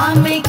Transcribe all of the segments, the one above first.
Swami.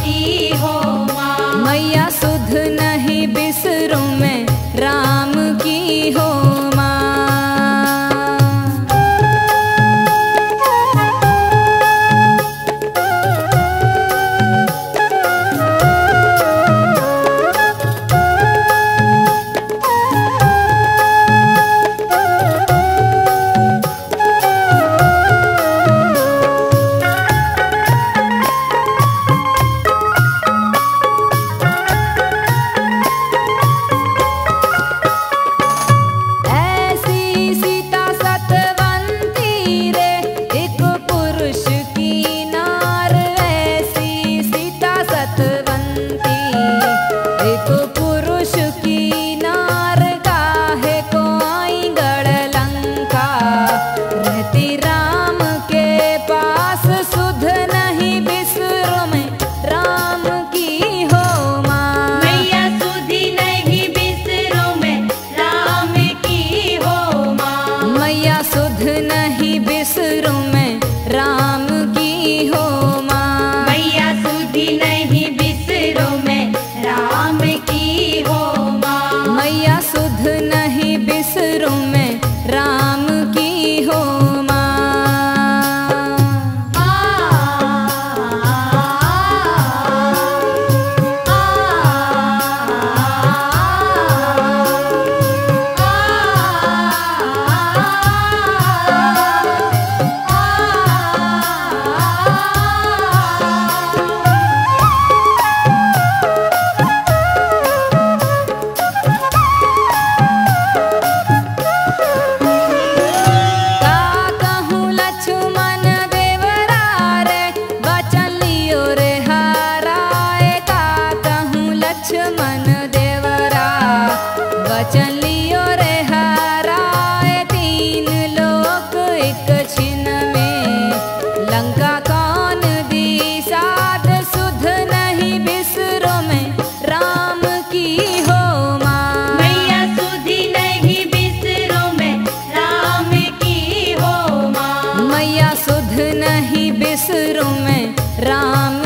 में राम